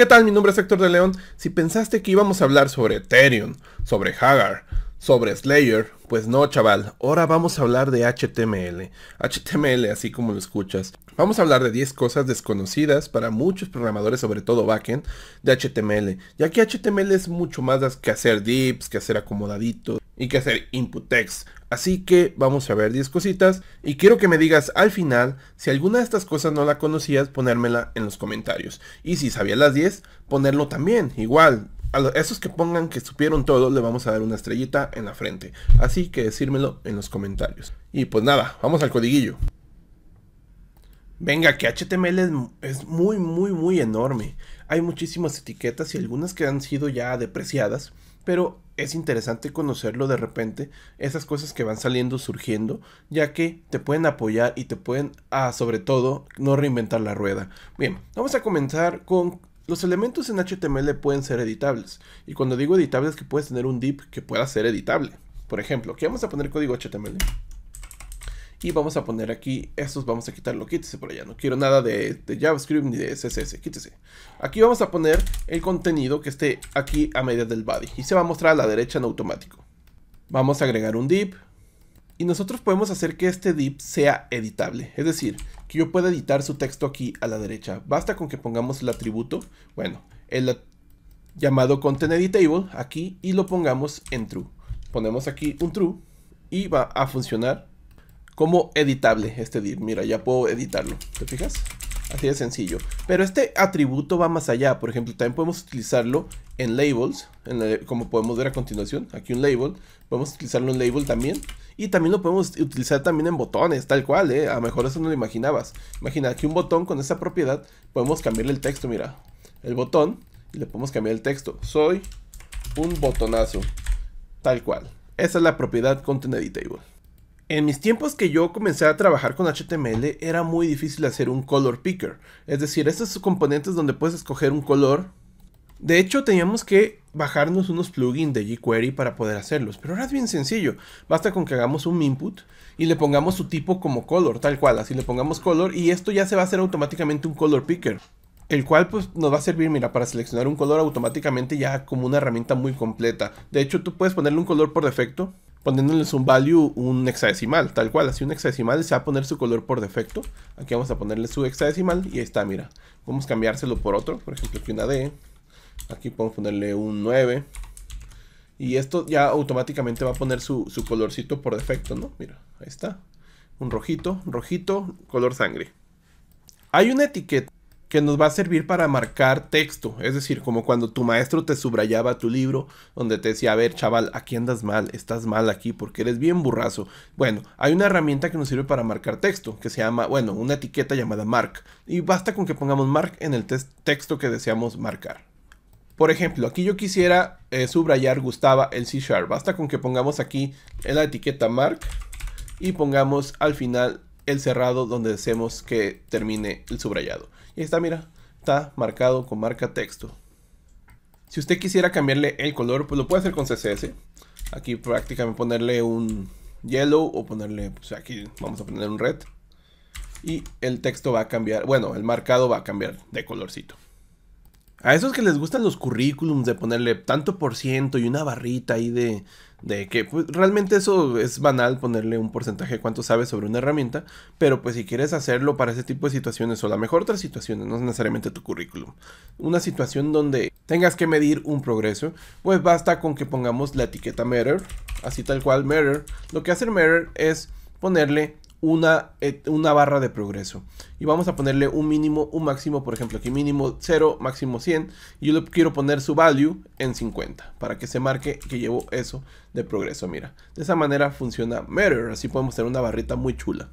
¿Qué tal? Mi nombre es Héctor de León. Si pensaste que íbamos a hablar sobre Ethereum, sobre Hagar, sobre Slayer, pues no, chaval. Ahora vamos a hablar de HTML. HTML, así como lo escuchas. Vamos a hablar de 10 cosas desconocidas para muchos programadores, sobre todo backend, de HTML. Ya que HTML es mucho más que hacer dips, que hacer acomodaditos y que hacer input text. Así que vamos a ver 10 cositas y quiero que me digas al final si alguna de estas cosas no la conocías, ponérmela en los comentarios. Y si sabías las 10, ponerlo también, igual. A esos que pongan que supieron todo, le vamos a dar una estrellita en la frente. Así que decírmelo en los comentarios. Y pues nada, vamos al codiguillo. Venga, que HTML es, es, muy, muy, muy enorme. Hay muchísimas etiquetas y algunas que han sido ya depreciadas, pero es interesante conocerlo de repente, esas cosas que van saliendo, surgiendo, ya que te pueden apoyar y te pueden, ah, sobre todo, no reinventar la rueda. Bien, vamos a comenzar con los elementos en HTML pueden ser editables. Y cuando digo editables, que puedes tener un div que pueda ser editable. Por ejemplo, aquí vamos a poner código HTML. Y vamos a poner aquí, estos vamos a quitarlo, quítese por allá, no quiero nada de, JavaScript ni de CSS, quítese. Aquí vamos a poner el contenido que esté aquí a media del body y se va a mostrar a la derecha en automático. Vamos a agregar un div y nosotros podemos hacer que este div sea editable, es decir, que yo pueda editar su texto aquí a la derecha. Basta con que pongamos el atributo, bueno, el llamado content editable aquí y lo pongamos en true. Ponemos aquí un true y va a funcionar como editable este div. Mira, ya puedo editarlo. ¿Te fijas? Así de sencillo. Pero este atributo va más allá. Por ejemplo, también podemos utilizarlo en labels. como podemos ver a continuación. Aquí un label. Podemos utilizarlo en label también. Y también lo podemos utilizar también en botones, tal cual, ¿eh? A lo mejor eso no lo imaginabas. Imagina, aquí un botón con esa propiedad. Podemos cambiarle el texto, mira. El botón. Y le podemos cambiar el texto. Soy un botonazo. Tal cual. Esa es la propiedad Content Editable. En mis tiempos que yo comencé a trabajar con HTML era muy difícil hacer un color picker. Es decir, estos componentes donde puedes escoger un color. De hecho, teníamos que bajarnos unos plugins de jQuery para poder hacerlos. Pero ahora es bien sencillo. Basta con que hagamos un input y le pongamos su tipo como color, tal cual. Así le pongamos color y esto ya se va a hacer automáticamente un color picker. El cual pues nos va a servir, mira, para seleccionar un color automáticamente ya como una herramienta muy completa. De hecho, tú puedes ponerle un color por defecto poniéndoles un value, un hexadecimal, tal cual, así un hexadecimal se va a poner su color por defecto. Aquí vamos a ponerle su hexadecimal y ahí está, mira. Podemos cambiárselo por otro, por ejemplo aquí una D, aquí podemos ponerle un 9. Y esto ya automáticamente va a poner su, su colorcito por defecto, ¿no? Mira, ahí está. Un rojito, rojito, color sangre. Hay una etiqueta que nos va a servir para marcar texto. Es decir, como cuando tu maestro te subrayaba tu libro, donde te decía, a ver, chaval, aquí andas mal, estás mal aquí porque eres bien burrazo. Bueno, hay una herramienta que nos sirve para marcar texto, que se llama, bueno, una etiqueta llamada mark. Y basta con que pongamos mark en el texto que deseamos marcar. Por ejemplo, aquí yo quisiera eh, subrayar Gustava el C Sharp. Basta con que pongamos aquí en la etiqueta mark y pongamos al final el cerrado donde deseemos que termine el subrayado. Y está, mira, está marcado con marca texto. Si usted quisiera cambiarle el color, pues lo puede hacer con CSS. Aquí prácticamente ponerle un yellow o ponerle, pues aquí vamos a poner un red. Y el texto va a cambiar, bueno, el marcado va a cambiar de colorcito. A esos que les gustan los currículums de ponerle tanto por ciento y una barrita ahí de, de que pues, realmente eso es banal ponerle un porcentaje de cuánto sabes sobre una herramienta, pero pues si quieres hacerlo para ese tipo de situaciones o la mejor otras situaciones, no es necesariamente tu currículum, una situación donde tengas que medir un progreso, pues basta con que pongamos la etiqueta Matter, así tal cual Matter. Lo que hace el Matter es ponerle una, una barra de progreso. Y vamos a ponerle un mínimo, un máximo, por ejemplo, aquí mínimo 0, máximo 100. Y yo le quiero poner su value en 50 para que se marque que llevo eso de progreso. Mira, de esa manera funciona Matter. Así podemos tener una barrita muy chula.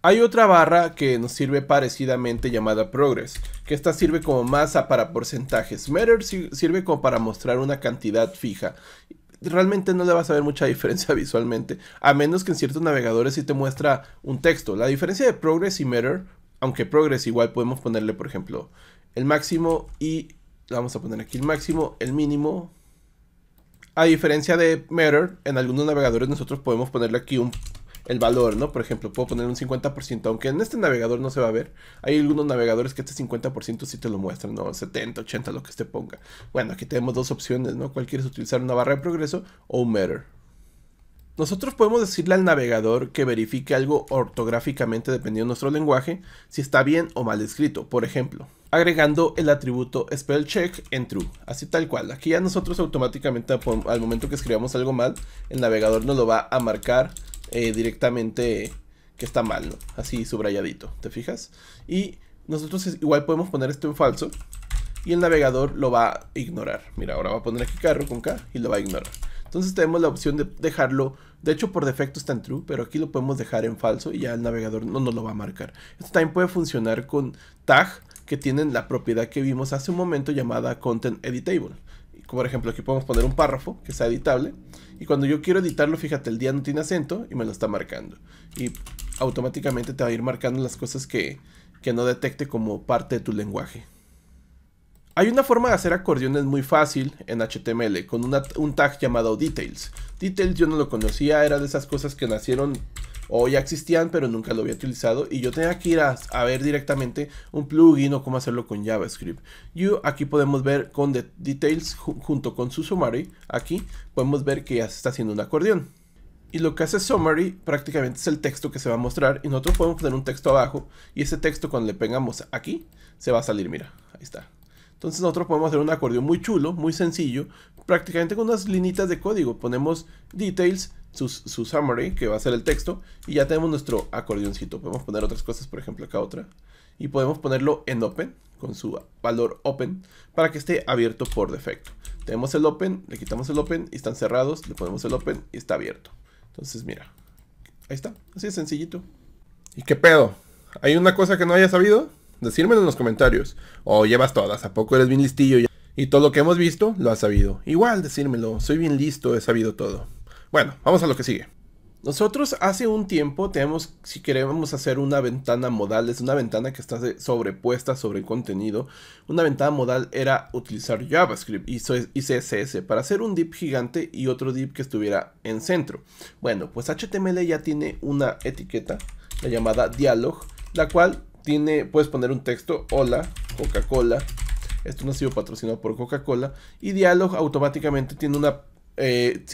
Hay otra barra que nos sirve parecidamente llamada Progress, que esta sirve como masa para porcentajes. Matter sirve como para mostrar una cantidad fija realmente no le vas a ver mucha diferencia visualmente, a menos que en ciertos navegadores sí te muestra un texto. La diferencia de Progress y Matter, aunque Progress igual podemos ponerle, por ejemplo, el máximo y vamos a poner aquí el máximo, el mínimo. A diferencia de Matter, en algunos navegadores nosotros podemos ponerle aquí un el valor, ¿no? Por ejemplo, puedo poner un 50%, aunque en este navegador no se va a ver. Hay algunos navegadores que este 50% sí te lo muestran, ¿no? 70, 80, lo que te ponga. Bueno, aquí tenemos dos opciones, ¿no? ¿Cuál quieres utilizar? ¿Una barra de progreso o un meter? Nosotros podemos decirle al navegador que verifique algo ortográficamente dependiendo de nuestro lenguaje, si está bien o mal escrito. Por ejemplo, agregando el atributo spellcheck en true, así tal cual. Aquí ya nosotros automáticamente al momento que escribamos algo mal, el navegador nos lo va a marcar eh, directamente que está mal, ¿no? Así subrayadito, ¿te fijas? Y nosotros igual podemos poner esto en falso y el navegador lo va a ignorar. Mira, ahora va a poner aquí carro con K y lo va a ignorar. Entonces tenemos la opción de dejarlo, de hecho por defecto está en true, pero aquí lo podemos dejar en falso y ya el navegador no nos lo va a marcar. Esto también puede funcionar con tag que tienen la propiedad que vimos hace un momento llamada content editable. Por ejemplo aquí podemos poner un párrafo que sea editable y cuando yo quiero editarlo, fíjate, el día no tiene acento y me lo está marcando. Y automáticamente te va a ir marcando las cosas que, que no detecte como parte de tu lenguaje. Hay una forma de hacer acordeones muy fácil en HTML con un tag llamado details. Details yo no lo conocía, era de esas cosas que nacieron o ya existían pero nunca lo había utilizado y yo tenía que ir a, ver directamente un plugin o cómo hacerlo con JavaScript. Y aquí podemos ver con details junto con su summary, aquí podemos ver que ya se está haciendo un acordeón. Y lo que hace summary prácticamente es el texto que se va a mostrar y nosotros podemos poner un texto abajo y ese texto cuando le pegamos aquí se va a salir, mira, ahí está. Entonces nosotros podemos hacer un acordeón muy chulo, muy sencillo, prácticamente con unas linitas de código. Ponemos details, su, summary, que va a ser el texto, y ya tenemos nuestro acordeoncito. Podemos poner otras cosas, por ejemplo acá otra. Y podemos ponerlo en open, con su valor open, para que esté abierto por defecto. Tenemos el open, le quitamos el open y están cerrados, le ponemos el open y está abierto. Entonces mira, ahí está, así de sencillito. ¿Y qué pedo? ¿Hay una cosa que no haya sabido? Decírmelo en los comentarios. O llevas todas, ¿a poco eres bien listillo? Y todo lo que hemos visto, lo has sabido. Igual, decírmelo, soy bien listo, he sabido todo. Bueno, vamos a lo que sigue. Nosotros hace un tiempo tenemos, si queremos hacer una ventana modal, es una ventana que está sobrepuesta sobre el contenido. Una ventana modal era utilizar JavaScript y CSS para hacer un div gigante y otro div que estuviera en centro. Bueno, pues HTML ya tiene una etiqueta, la llamada dialog, la cual puedes poner un texto, hola, Coca-Cola. Esto no ha sido patrocinado por Coca-Cola. Y Dialog automáticamente tiene una, eh,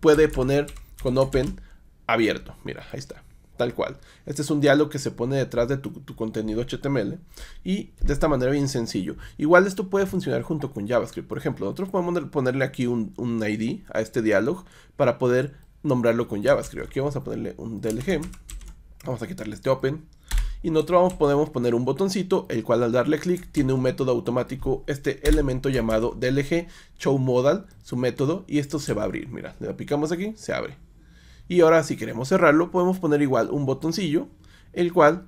puede poner con Open abierto. Mira, ahí está. Tal cual. Este es un diálogo que se pone detrás de tu, contenido HTML y de esta manera bien sencillo. Igual esto puede funcionar junto con JavaScript. Por ejemplo, nosotros podemos ponerle aquí un, un ID a este diálogo para poder nombrarlo con JavaScript. Aquí vamos a ponerle un DLG. Vamos a quitarle este Open y nosotros podemos poner un botoncito, el cual al darle clic tiene un método automático, este elemento llamado DLG Show Modal, su método, y esto se va a abrir. Mira, le aplicamos aquí, se abre. Y ahora si queremos cerrarlo, podemos poner igual un botoncillo, el cual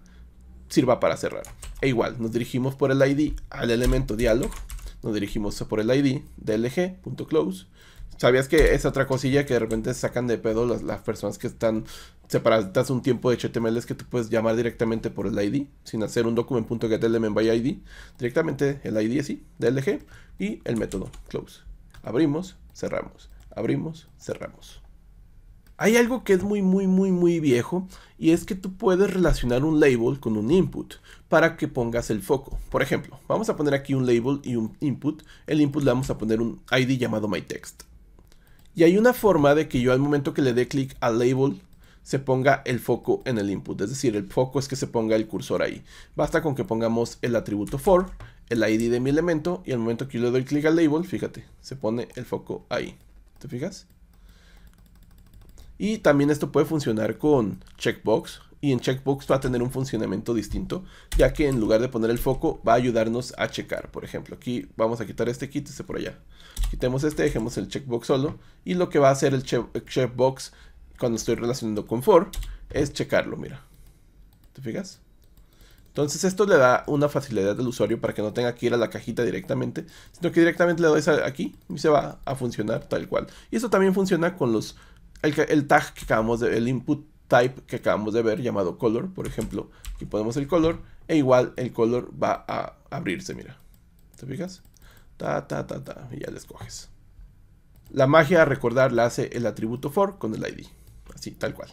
sirva para cerrar. E igual, nos dirigimos por el ID al elemento dialog, nos dirigimos por el ID dlg.close ¿Sabías que es otra cosilla que de repente sacan de pedo las, personas que están separadas un tiempo de HTML es que tú puedes llamar directamente por el ID, sin hacer un document.getElement by ID, directamente el ID así, DLG, y el método close. Abrimos, cerramos, abrimos, cerramos. Hay algo que es muy, muy, muy, muy viejo y es que tú puedes relacionar un label con un input para que pongas el foco. Por ejemplo, vamos a poner aquí un label y un input. El input le vamos a poner un ID llamado myText. Y hay una forma de que yo al momento que le dé clic al label se ponga el foco en el input. Es decir, el foco es que se ponga el cursor ahí. Basta con que pongamos el atributo for, el ID de mi elemento y al momento que yo le doy clic al label, fíjate, se pone el foco ahí. ¿Te fijas? Y también esto puede funcionar con checkbox. Y en checkbox va a tener un funcionamiento distinto, ya que en lugar de poner el foco va a ayudarnos a checar. Por ejemplo, aquí vamos a quitar este, quítese por allá. Quitemos este, dejemos el checkbox solo. Y lo que va a hacer el checkbox cuando estoy relacionando con for es checarlo, mira. ¿Te fijas? Entonces esto le da una facilidad al usuario para que no tenga que ir a la cajita directamente, sino que directamente le doy aquí y se va a funcionar tal cual. Y eso también funciona con los el, tag que acabamos de, el input type que acabamos de ver llamado color, por ejemplo, aquí ponemos el color e igual el color va a abrirse, mira. ¿Te fijas? Ta, ta, ta, ta, y ya le escoges. La magia a recordar la hace el atributo for con el ID. Así, tal cual.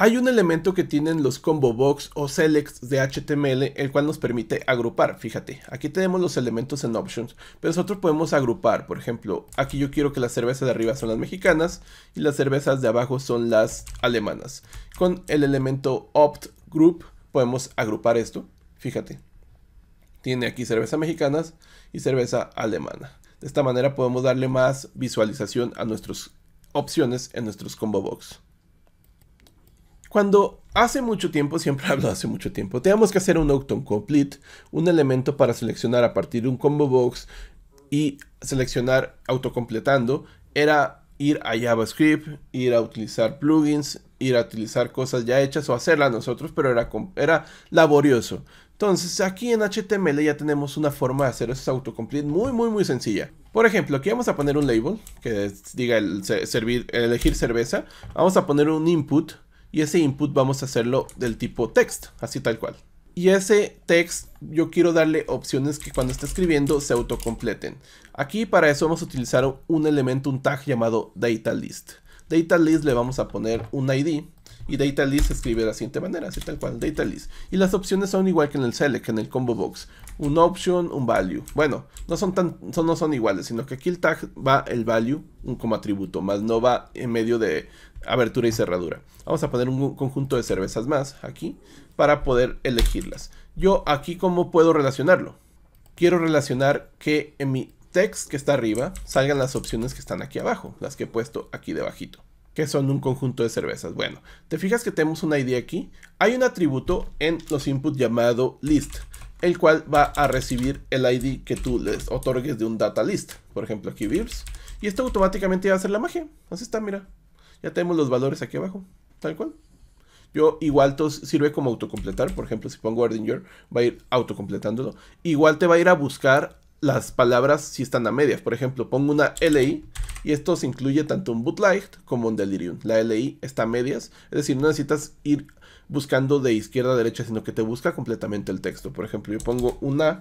Hay un elemento que tienen los combo box o selects de HTML, el cual nos permite agrupar. Fíjate, aquí tenemos los elementos en options, pero nosotros podemos agrupar. Por ejemplo, aquí yo quiero que las cervezas de arriba son las mexicanas y las cervezas de abajo son las alemanas. Con el elemento opt group podemos agrupar esto. Fíjate, tiene aquí cerveza mexicanas y cerveza alemana. De esta manera podemos darle más visualización a nuestras opciones en nuestros combo box. Cuando hace mucho tiempo, siempre hablo hace mucho tiempo, teníamos que hacer un autocomplete, un elemento para seleccionar a partir de un combo box y seleccionar autocompletando, era ir a JavaScript, ir a utilizar plugins, ir a utilizar cosas ya hechas o hacerlas nosotros, pero era, era laborioso. Entonces aquí en HTML ya tenemos una forma de hacer esos autocomplete muy muy muy sencilla. Por ejemplo, aquí vamos a poner un label que diga el servir, elegir cerveza. Vamos a poner un input y ese input vamos a hacerlo del tipo text, así tal cual. Y ese text yo quiero darle opciones que cuando esté escribiendo se autocompleten. Aquí para eso vamos a utilizar un elemento, un tag llamado data list. Data list le vamos a poner un ID y data list se escribe de la siguiente manera, así tal cual, data list. Y las opciones son igual que en el select, en el combo box. Un option, un value. Bueno, no son tan, no son iguales, sino que aquí el tag va el value como atributo, más no va en medio de abertura y cerradura. Vamos a poner un conjunto de cervezas más aquí para poder elegirlas. Yo aquí cómo puedo relacionarlo. Quiero relacionar que en mi text que está arriba salgan las opciones que están aquí abajo, las que he puesto aquí debajito que son un conjunto de cervezas. Bueno, te fijas que tenemos una ID aquí. Hay un atributo en los inputs llamado list, el cual va a recibir el ID que tú les otorgues de un data list. Por ejemplo, aquí virs. Y esto automáticamente va a hacer la magia. Así está, mira. Ya tenemos los valores aquí abajo, tal cual. Yo igual sirve como autocompletar. Por ejemplo, si pongo Erdinger, va a ir autocompletándolo. Igual te va a ir a buscar las palabras si están a medias. Por ejemplo, pongo una LI y esto se incluye tanto en Bootlight como en Delirium. La LI está a medias, es decir, no necesitas ir buscando de izquierda a derecha, sino que te busca completamente el texto. Por ejemplo, yo pongo una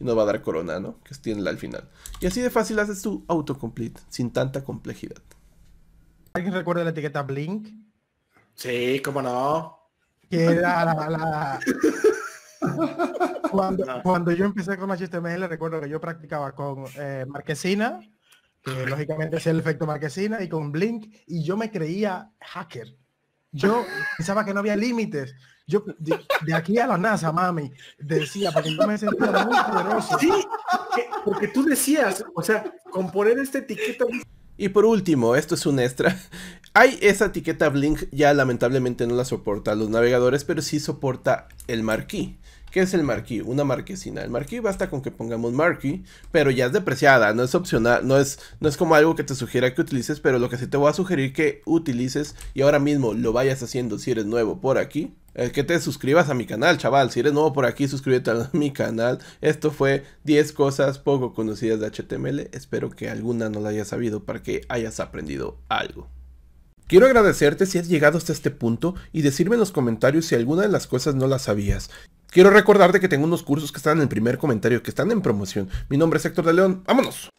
y nos va a dar corona, ¿no? Que tiene la al final. Y así de fácil haces tu autocomplete, sin tanta complejidad. ¿Alguien recuerda la etiqueta Blink? Sí, cómo no. Que era la, Cuando, yo empecé con HTML, recuerdo que yo practicaba con eh, Marquesina, que lógicamente es el efecto Marquesina, y con Blink, y yo me creía hacker. Yo pensaba que no había límites. Yo, de, aquí a la NASA, mami, decía, porque yo me sentía muy poderoso. Sí, porque tú decías, o sea, con poner esta etiqueta y por último, esto es un extra. Hay esa etiqueta Blink, ya lamentablemente no la soporta los navegadores, pero sí soporta el marquee. ¿Qué es el marquee? Una marquesina. El marquee basta con que pongamos marquee, pero ya es depreciada, no es opcional, no es, no es como algo que te sugiera que utilices, pero lo que sí te voy a sugerir que utilices y ahora mismo lo vayas haciendo si eres nuevo por aquí, es que te suscribas a mi canal, chaval. Si eres nuevo por aquí, suscríbete a mi canal. Esto fue 10 cosas poco conocidas de HTML. Espero que alguna no la hayas sabido para que hayas aprendido algo. Quiero agradecerte si has llegado hasta este punto y decirme en los comentarios si alguna de las cosas no las sabías. Quiero recordarte que tengo unos cursos que están en el primer comentario, que están en promoción. Mi nombre es Héctor de León. ¡Vámonos!